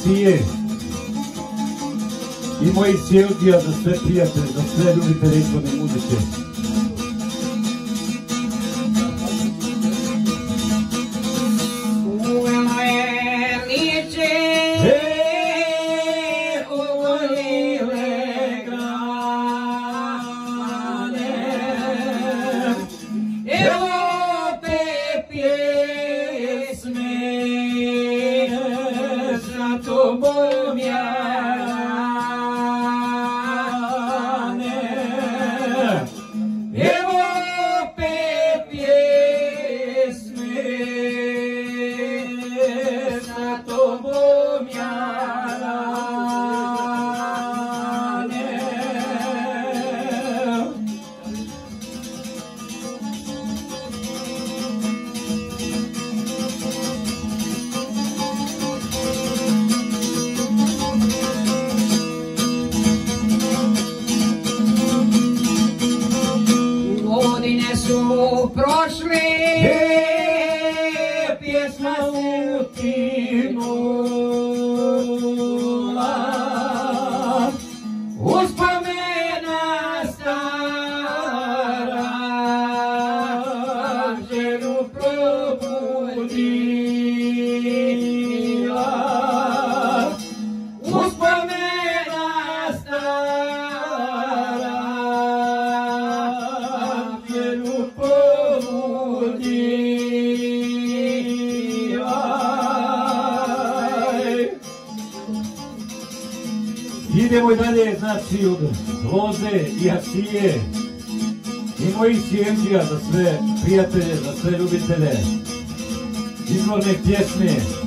akcije i mojih sjeltija za sve prijatelje, za sve ljubitelje izvorne muzike. Godine su prošle, Idemo i dalje, znači, od Loze i Asije i mojih sjenđija za sve prijatelje, za sve ljubitelje izvorne pjesme.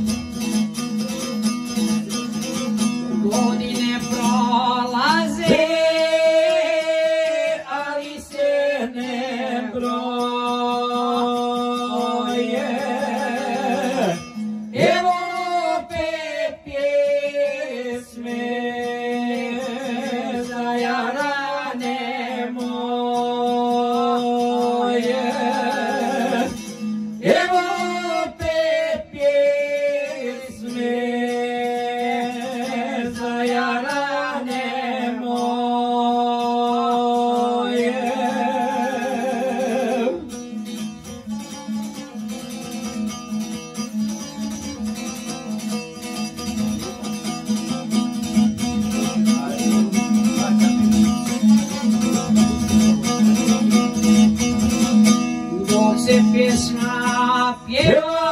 piesma, piero